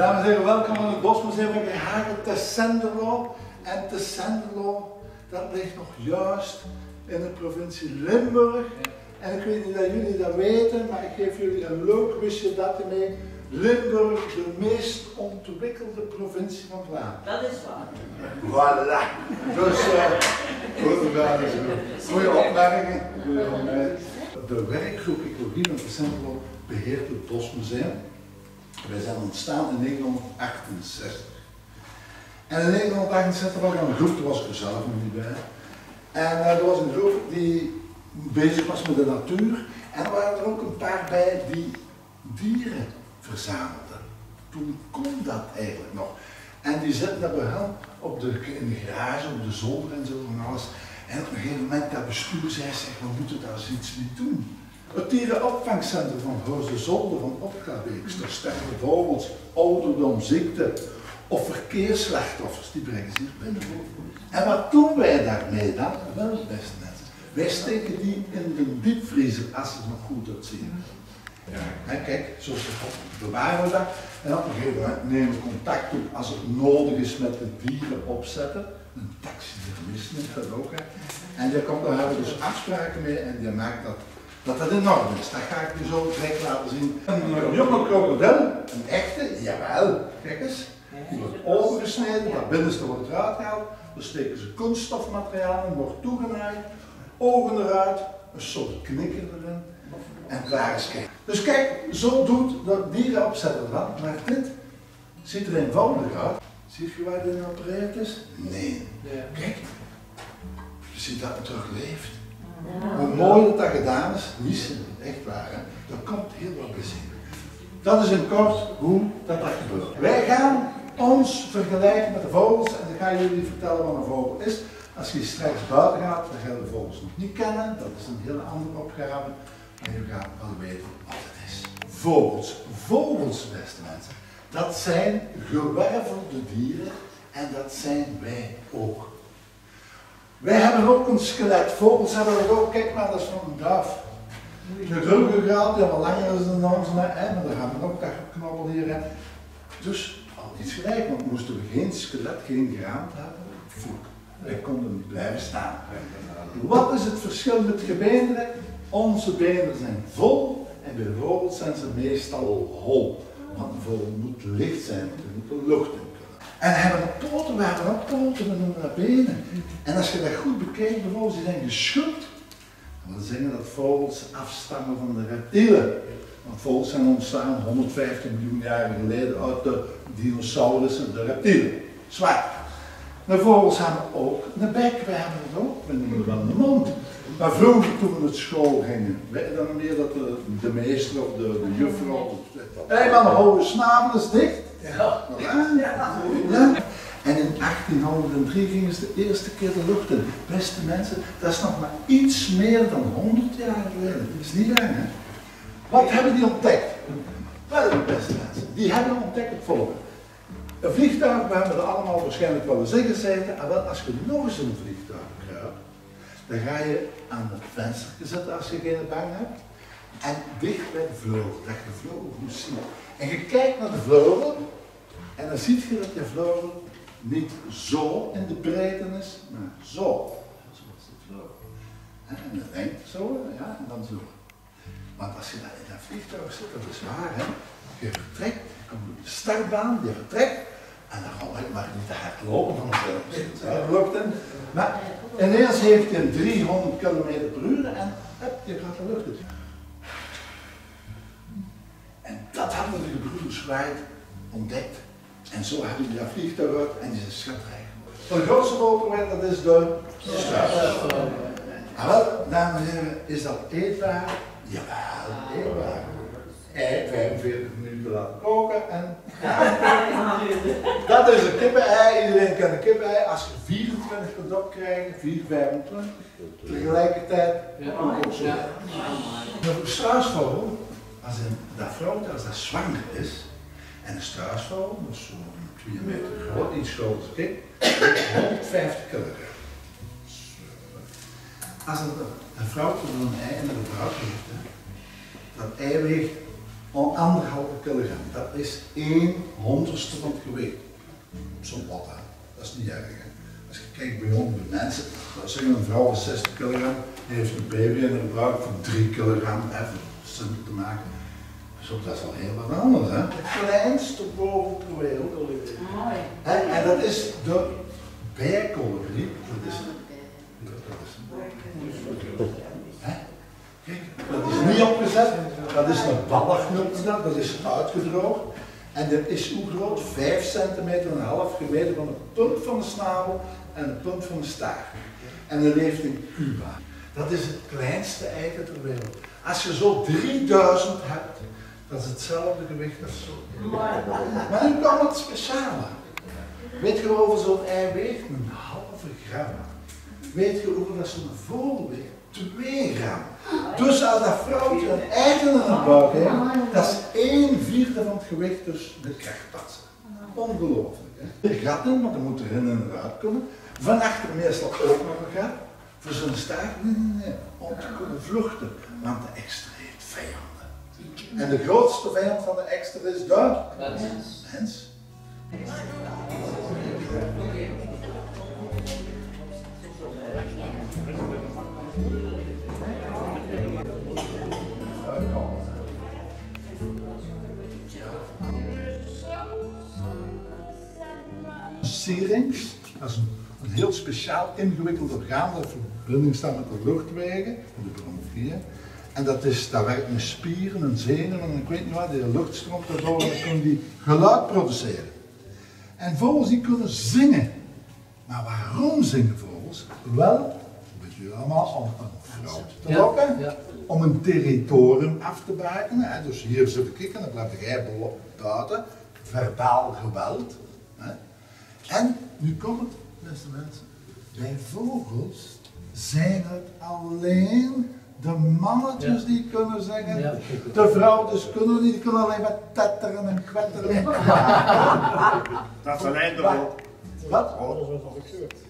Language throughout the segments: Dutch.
Dames en heren, welkom aan het Bosmuseum in Hagen te Senderlo. En te Senderlo, dat ligt nog juist in de provincie Limburg. En ik weet niet dat jullie dat weten, maar ik geef jullie een leuk wistje dat mee. Limburg, de meest ontwikkelde provincie van Vlaanderen. Dat is waar. Voilà. Dus, uh, goed, dat is goed. Goeie opmerkingen. De werkgroep Ecologie van Centrum beheert het Bosmuseum. Wij zijn ontstaan in 1968. En in 1968 was er een groep, daar was ik er zelf nog niet bij. En uh, er was een groep die bezig was met de natuur. En er waren er ook een paar bij die dieren verzamelden. Toen kon dat eigenlijk nog. En die zetten dat bij hen op de, in de garage, op de zolder en zo en alles. En op een gegeven moment dat bestuur zei, we moeten daar eens iets mee doen. Het dierenopvangcentrum van Hoze Zolder van Opgabeeks, daar sterven vogels, ouderdom, ziekte of verkeersslachtoffers, die brengen hier binnen. En wat doen wij daarmee dan? Wel, beste mensen, wij steken die in de diepvriezer als ze nog goed uitzien. Ja, kijk, zo bewaren we dat. En op een gegeven moment nemen we contact op als het nodig is met de dieren opzetten. Een taxidermist neemt dat ook. Hè. En die komt, daar hebben we dus afspraken mee en die maakt dat dat dat in orde is. Dat ga ik je zo direct laten zien. Een jonge krokodil, een echte, jawel, kijk eens. Die wordt overgesneden, dat binnenste wordt eruit gehaald. Dan steken ze kunststofmateriaal in, wordt toegenaaid, ogen eruit, een soort knikker erin en klaar is kijk. Dus kijk, zo doet dat dieren opzetten dat, maar dit ziet er eenvoudig uit. Zie je waar dit in opereerd is? Nee. Kijk, je ziet dat het terug leeft. Hoe mooi dat dat gedaan is, niet echt waar, dat komt heel wat plezier. Dat is in kort hoe dat, dat gebeurt. Wij gaan ons vergelijken met de vogels en dan ga jullie vertellen wat een vogel is. Als je straks buiten gaat, dan ga je de vogels nog niet kennen, dat is een hele andere opgave. En je gaat wel weten wat het is. Vogels. Vogels, beste mensen. Dat zijn gewervelde dieren en dat zijn wij ook. Wij hebben ook een skelet. Vogels hebben we ook. Kijk maar, dat is van een duif. De ruggengraat, die wat langer dan onze, maar daar hebben we ook dat knobbel hier. Hè. Dus al iets gelijk, want moesten we geen skelet, geen geraamte hebben, voek. Wij konden niet blijven staan. Wat is het verschil met gebeenderen? Onze benen zijn vol en bij vogels zijn ze meestal hol. Want vogel moet licht zijn, want er moet lucht in. En hebben poten, we hebben ook poten, we noemen dat benen. En als je dat goed bekijkt, de vogels die zijn geschud. Dan wil zeggen dat vogels afstammen van de reptielen. Want vogels zijn ontstaan 150 miljoen jaar geleden uit de dinosaurussen, de reptielen. Zwaar. De vogels hebben ook een bek, wij hebben het ook, we noemen wel een mond. Maar vroeger toen we naar school gingen, weet je dan meer dat de, de meester of de, de juffrouw, hé hey man, hou je eens dicht. Ja. Ja. En in 1803 gingen ze de eerste keer de lucht in. Beste mensen, dat is nog maar iets meer dan 100 jaar geleden. Dat is niet lang hè. Wat hebben die ontdekt? Wel, beste mensen, die hebben ontdekt het volgende. Een vliegtuig, we hebben er allemaal waarschijnlijk wel eens in gezeten. En wel, als je nog eens een vliegtuig kruipt, dan ga je aan het venster zitten als je geen bang hebt. En dicht bij de vleugel, dat je de vleugel goed ziet. En je kijkt naar de vleugel en dan zie je dat je vleugel niet zo in de breedte is, maar zo. Zo is de vleugel. En dan denk je zo, ja, en dan zo. Want als je daar in dat vliegtuig zit, dat is waar, hè. Je vertrekt, je komt op de startbaan, je vertrekt, en dan ga ik maar niet te hard lopen, want dan lukt het. Maar ineens heeft hij 300 km per uur en hup, je gaat de lucht in. En dat hadden ontdekt. En zo hebben die dat vliegtuig uit en die is schatrijk. De grootste motorweg, dat is de Stad. En wel, dames en heren, is dat eetbaar? Jawel, eetbaar. Ei 45 minuten laten koken en dat is een kippenei. Iedereen kent een kippenei. Als je 24 kunt opkrijgen, 4, 25, tegelijkertijd, ja. ook zo. De struisvogel, als een, dat vrouw, als dat zwanger is, En een struisvogel, dat is zo'n 2 meter groot, iets groter als ik, 150 kilogram. Dus, uh, als het, een vrouw dan een ei en een vrouw heeft, hè, dat ei weegt anderhalve kilogram. Dat is 1 honderdste van het gewicht. Zo'n wat, hè. dat is niet erg. Hè. Als je kijkt bij bij mensen, dan zeggen een vrouw van 60 kilogram, heeft een baby en een vrouw van 3 kilogram, even simpel te maken. Dus dat is al heel wat anders. Hè. Het kleinste boven ter wereld. Mooi. En, en dat is de bijkolibrie. Dat is, dat is, hè? Kijk, dat is niet opgezet, dat is een ballig dat, dat is uitgedroogd. En dat is hoe groot? 5 centimeter en een half gemeten van de punt van de snavel en de punt van de staart. En dat leeft in Cuba. Dat is het kleinste eiken ter wereld. Als je zo 3000 hebt, dat is hetzelfde gewicht als zo. Maar nu kan het speciale. Weet je hoeveel zo'n ei weegt? Een halve gram. Weet je hoeveel dat zo'n vogel weegt? 2 gram. Dus als dat vrouwtje een eigen in het buik heeft, dat is 1 vierde van het gewicht dus met krachtpassen. Ongelooflijk. Hè? Er gaat in, want er moet erin en eruit komen. Van achter meestal ook nog een gat. Voor zijn staart, nee, nee, nee, om te kunnen vluchten. Want de extra heeft vijanden. En de grootste vijand van de extra is de mens. mens. Dat is een, heel speciaal ingewikkeld orgaan dat verbinding staat met de luchtwegen, de bronchieën. En dat, is, dat werkt met spieren en zenuwen en ik weet niet wat, de lucht stroomt daardoor kunnen die geluid produceren. En vogels die kunnen zingen. Maar waarom zingen vogels? Wel, weet je allemaal, om een vrouw te lokken, ja, ja. om een territorium af te bakenen. Dus hier zit ik en dan blijf jij buiten, verbaal geweld. Hè. En nu komt het, beste mensen, bij vogels zijn het alleen de mannetjes die kunnen zeggen, de vrouwen dus kunnen niet, die kunnen alleen maar tetteren en kwetteren. Dat is alleen de Wat?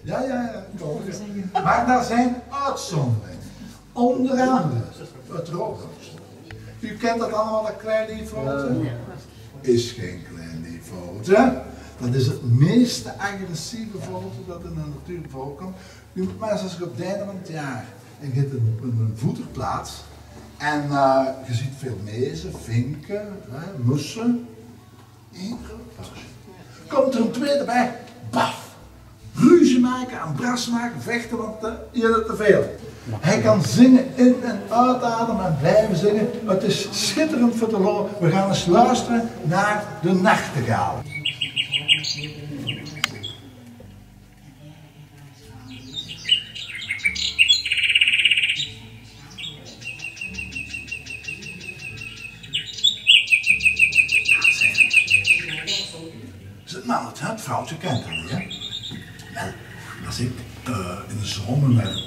Ja, ja, ja. Maar daar zijn uitzonderingen. Onder andere het rookhuis. U kent dat allemaal, dat klein liefvogeltje? Is geen klein liefvogeltje. Dat is het meest agressieve vogeltje dat in de natuur voorkomt. U moet maar eens als op het einde van het jaar en je hebt een, een, voederplaats en uh, je ziet veel mezen, vinken, hè, mussen. Eén groot pasje. Komt er een tweede bij, baf! Ruzie maken, aan bras maken, vechten, want uh, je hebt te veel. Hij kan zingen in en uitademen en blijven zingen. Het is schitterend voor te horen. We gaan eens luisteren naar de nachtegaal.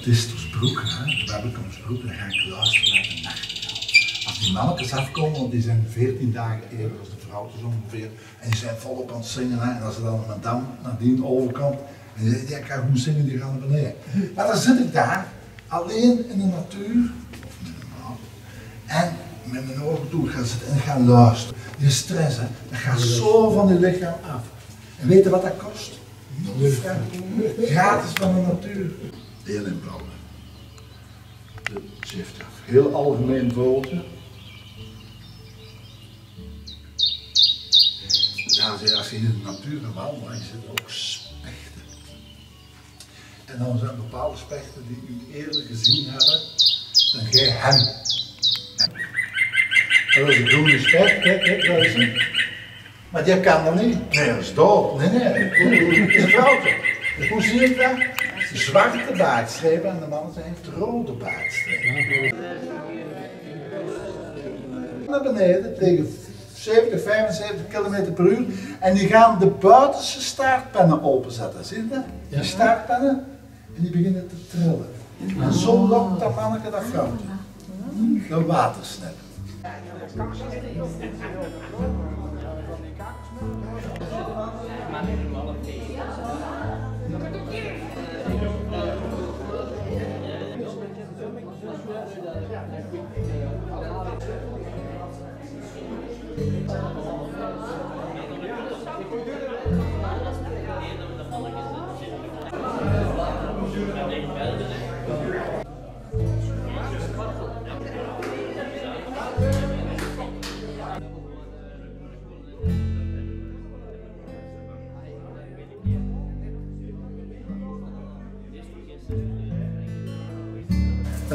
Zomer met een distersbroek, hè, Babbekomsbroek, dan ga ik luisteren naar de nachtegaal. Als die mannetjes afkomen, want die zijn 14 dagen eerder als de vrouwtjes ongeveer, en die zijn volop aan het zingen, hè, en als ze dan een dam nadien overkomt, en je zegt, ja, ik ga goed zingen, die gaan naar beneden. Maar dan zit ik daar, alleen in de natuur, of met een man, en met mijn ogen toe gaan zitten en gaan luisteren. Die stress, hè, dat gaat zo van je lichaam af. En weet je wat dat kost? Gratis van de natuur. Heel eenvoudig. De chifter. Heel algemeen vogeltje. Ja, als je in de natuur wandelt, dan zitten ook spechten. En dan zijn bepaalde spechten die u eerder gezien hebben, dan gij hem. Dat is de groene specht, kijk, kijk, daar is hij. Maar die kan dat niet. Nee, dat is dood. Nee, nee, dat is een vrouwtje. Hoe zie ik dat? Zwarte baardstrepen en de man heeft rode baardstrepen. Naar beneden tegen 70, 75 km per uur. En die gaan de buitenste staartpennen openzetten. Zie je dat? Die staartpennen. En die beginnen te trillen. En zo lokt dat manneke dat vrouwtje. De watersnip. 刚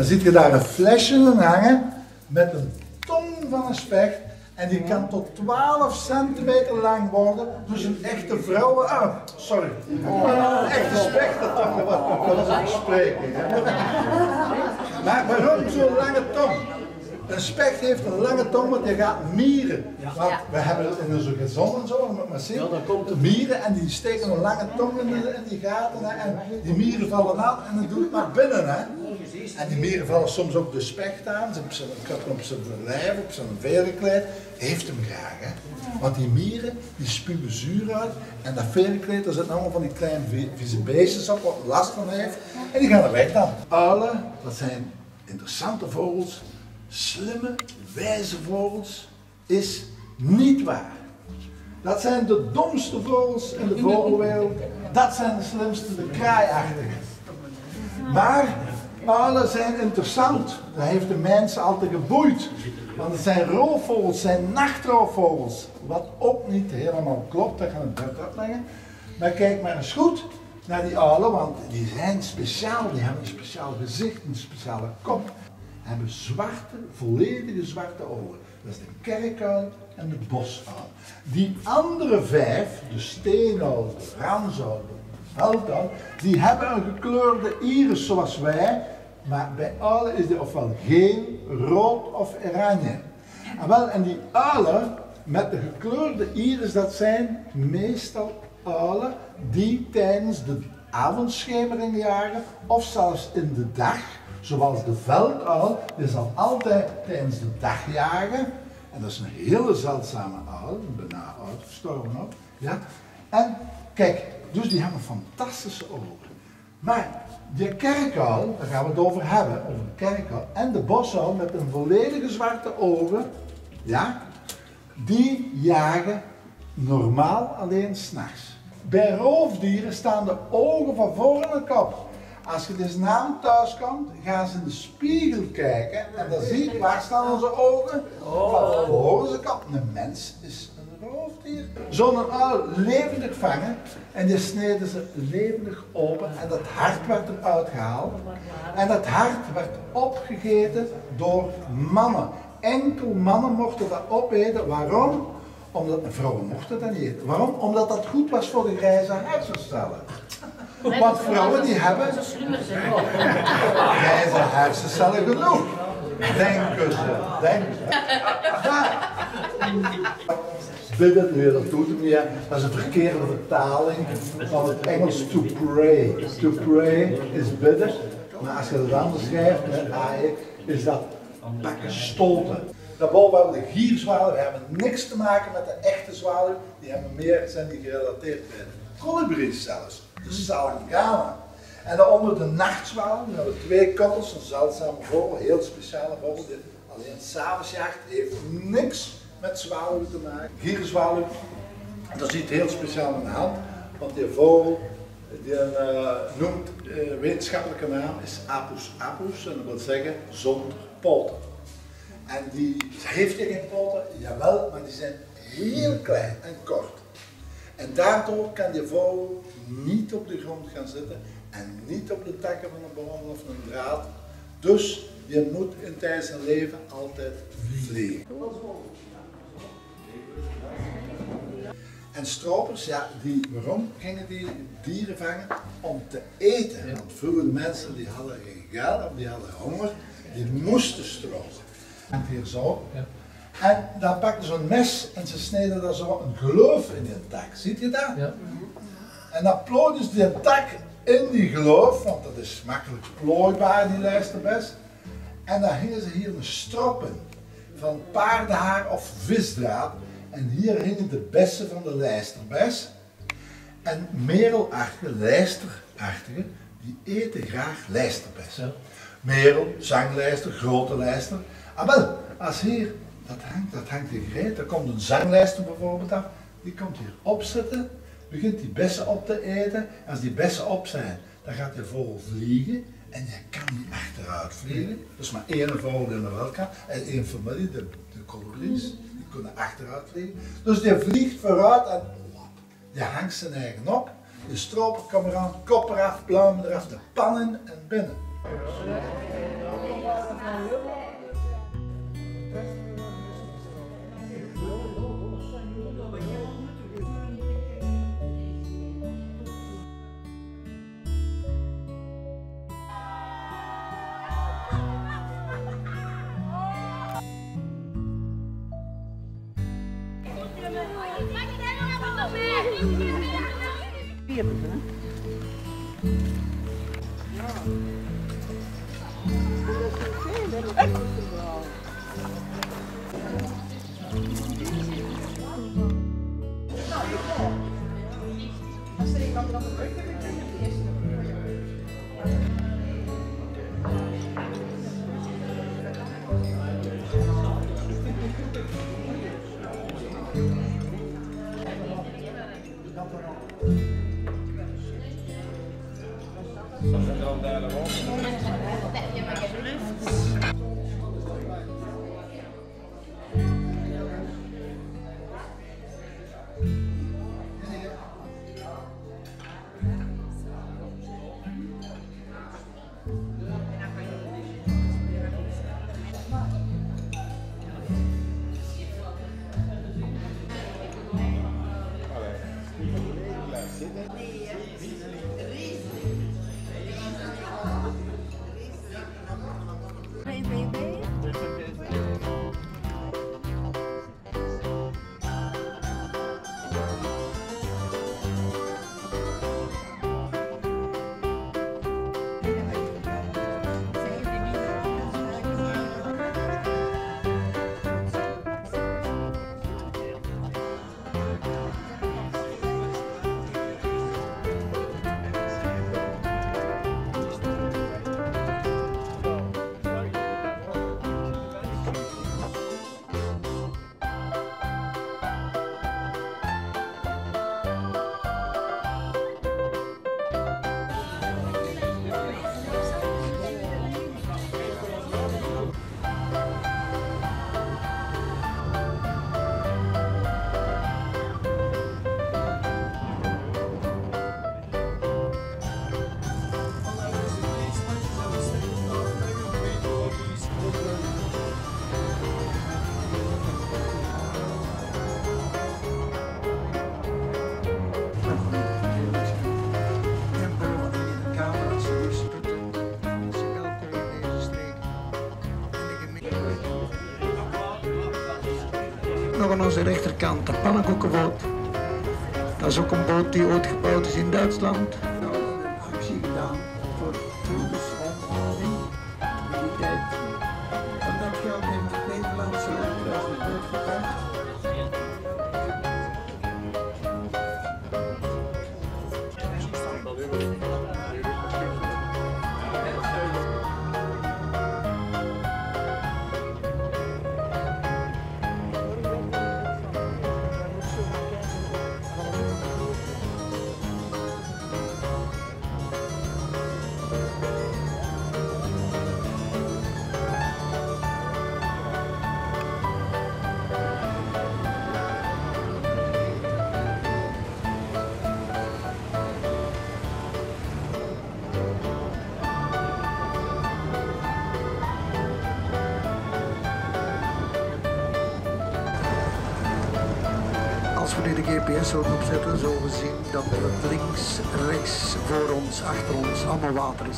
ziet je daar een flesje hangen met een tong van een specht. En die kan tot 12 centimeter lang worden. Dus een echte vrouwen. Ah, sorry. Een echte specht, dat toch wat dat was een spreken. hè. Maar waarom zo'n lange tong? Een specht heeft een lange tong, want die gaat mieren. Want we hebben het in onze gezond en zo, maar maar zien, de mieren en die steken een lange tong in, de- in die gaten hè, en die mieren vallen aan en dan doet het maar binnen. Hè. En die mieren vallen soms ook de specht aan, ze hebben zijn op zijn lijf, op zijn verenkleed, heeft hem graag. Hè. Want die mieren die spuwen zuur uit en dat verenkleed, daar zitten allemaal van die kleine vie- vieze beestjes op, wat last van heeft. En die gaan er weg dan. Uilen, dat zijn interessante vogels, slimme, wijze vogels, is niet waar. Dat zijn de domste vogels in de vogelwereld. Dat zijn de slimste, de kraaiachtigen. Maar uilen zijn interessant. Dat heeft de mensen altijd geboeid. Want het zijn roofvogels, het zijn nachtroofvogels. Wat ook niet helemaal klopt, dat gaan we het uitleggen. Maar kijk maar eens goed naar die uilen, want die zijn speciaal. Die hebben een speciaal gezicht, een speciale kop. Hebben zwarte, volledige zwarte ogen. Dat is de kerkuil en de bosuil. Die andere vijf, de steenuil, de ransuil, de velduil, die hebben een gekleurde iris zoals wij. Maar bij uilen is die ofwel geel, rood of oranje. En, wel, en die uilen met de gekleurde iris, dat zijn meestal uilen die tijdens de avondschemering jagen of zelfs in de dag, zoals de velduil, die zal altijd tijdens de dag jagen. En dat is een hele zeldzame uil, bijna uitgestorven ook. Ja? En kijk, dus die hebben fantastische ogen. Maar de kerkuil, daar gaan we het over hebben, over de kerkuil, en de bosuil met een volledige zwarte ogen, ja, die jagen normaal alleen s'nachts. Bij roofdieren staan de ogen van voor in de kop. Als je dus na hem thuis komt, gaan ze in de spiegel kijken en dan zie je, waar staan onze ogen? Van voor onze kop. Een mens is een roofdier. Zo'n uil levendig vangen en die sneden ze levendig open en dat hart werd eruit gehaald. En dat hart werd opgegeten door mannen. Enkel mannen mochten dat opeten. Waarom? Omdat vrouwen mochten dat niet eten. Waarom? Omdat dat goed was voor de grijze hersencellen. Want vrouwen die hebben zijn grijze hersencellen genoeg. Denken ze, denken ze. Bidden, nee dat doet hem niet. Dat is een verkeerde vertaling van het Engels to pray. To pray is bidden. Maar als je het anders schrijft met AE, is dat pakken stolten. Daarboven hebben we de gierzwaluw, die hebben niks te maken met de echte zwaluw. Die hebben meer, zijn die gerelateerd bij de kolibries zelfs. De salangana. En daaronder de nachtzwaluw, die hebben twee koppels, een zeldzame vogel, een heel speciale vogel. Die alleen s'avonds jaagt, heeft niks met zwaluw te maken. Gierzwaluw, dat is heel speciaal aan de hand, want die vogel die eh, noemt, eh, wetenschappelijke naam is Apus apus, en dat wil zeggen zonder poten. En die heeft hij geen poten? Jawel, maar die zijn heel klein en kort. En daardoor kan die vogel niet op de grond gaan zitten en niet op de takken van een boom of een draad. Dus je moet in tijdens zijn leven altijd vliegen. En stropers, ja, die, waarom gingen die dieren vangen? Om te eten. Want vroeger mensen die hadden geen geld of die hadden honger, die moesten stropen. En hier zo. En dan pakten ze een mes en ze sneden daar zo een geloof in die tak. Ziet je dat? Ja. En dan plooiden ze die tak in die geloof, want dat is makkelijk plooibaar, die lijsterbest. En dan hingen ze hier een strop in van paardenhaar of visdraad. En hier hingen de bessen van de lijsterbes. En merelachtige, lijsterachtige, die eten graag lijsterbessen. Merel, zanglijster, grote lijster. Ah wel, als hier, dat hangt, dat hangt hier gereed, er komt een zanglijster bijvoorbeeld af, die komt hier opzetten, begint die bessen op te eten. Als die bessen op zijn, dan gaat de vogel vliegen en je kan niet achteruit vliegen. Dus maar één vogel in de welka en één familie, de, de die kunnen achteruit vliegen. Dus die vliegt vooruit en wap, die hangt zijn eigen op. De stroper komt eraan, kop eraf, pluimen eraf, de pannen en binnen. わ。Nog aan onze rechterkant de pannenkoekenboot. Dat is ook een boot die ooit gebouwd is in Duitsland. GPS opzetten, zullen we zien dat het links, rechts, voor ons, achter ons allemaal water is.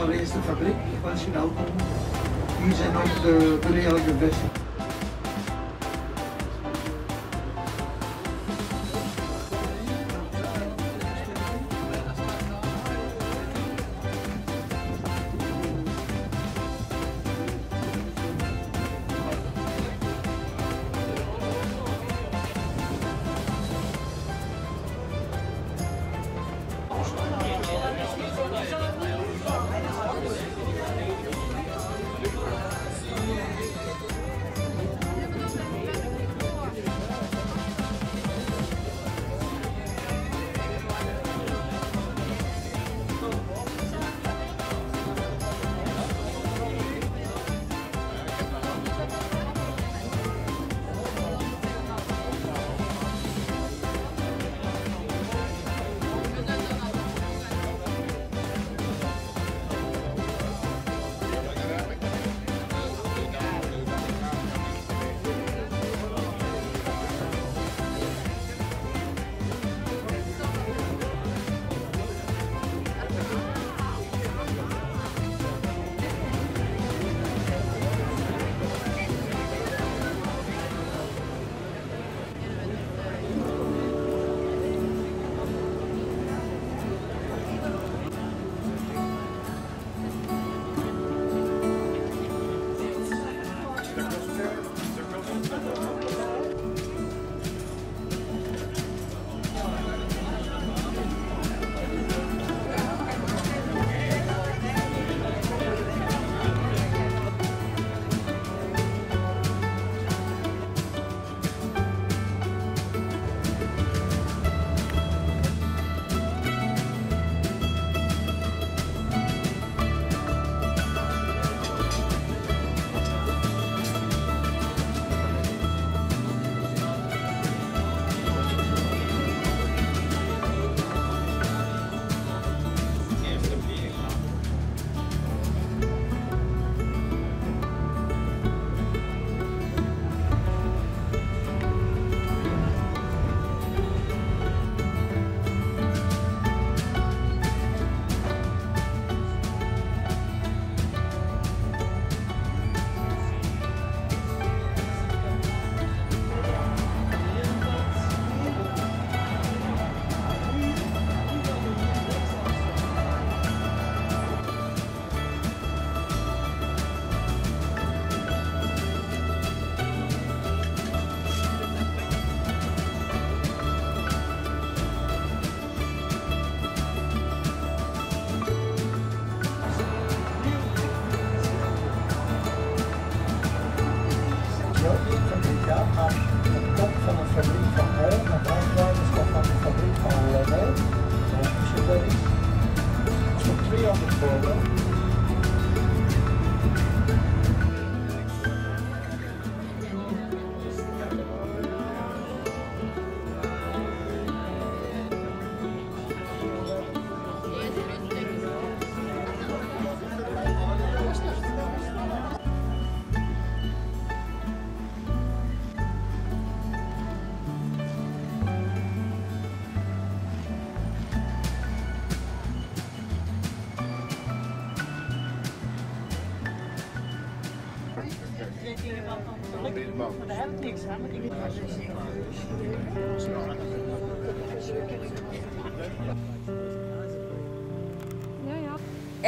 Allereerste fabriek van Schinalco. Hier zijn ook de burelen gevestigd. van forward.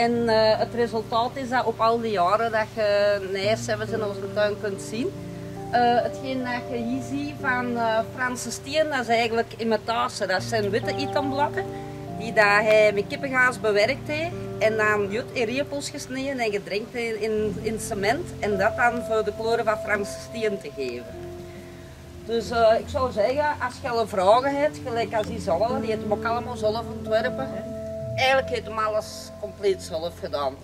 En eh, het resultaat is dat op al die jaren dat je nijsevens in onze tuin kunt zien. Eh, hetgeen dat je hier ziet van eh, Franse steen, dat is eigenlijk imitatie. Dat zijn witte itanblokken die dat hij met kippengaas bewerkt heeft. En dan jut in riepels gesneden en gedrenkt in, in, cement. En dat dan voor de kleuren van Franse steen te geven. Dus ik zou zeggen, als je al vragen hebt, gelijk als die zalven, die hem ook allemaal zelf ontwerpen. Eigenlijk hem alles compleet zelf gedaan.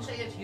Ja, ik zeg het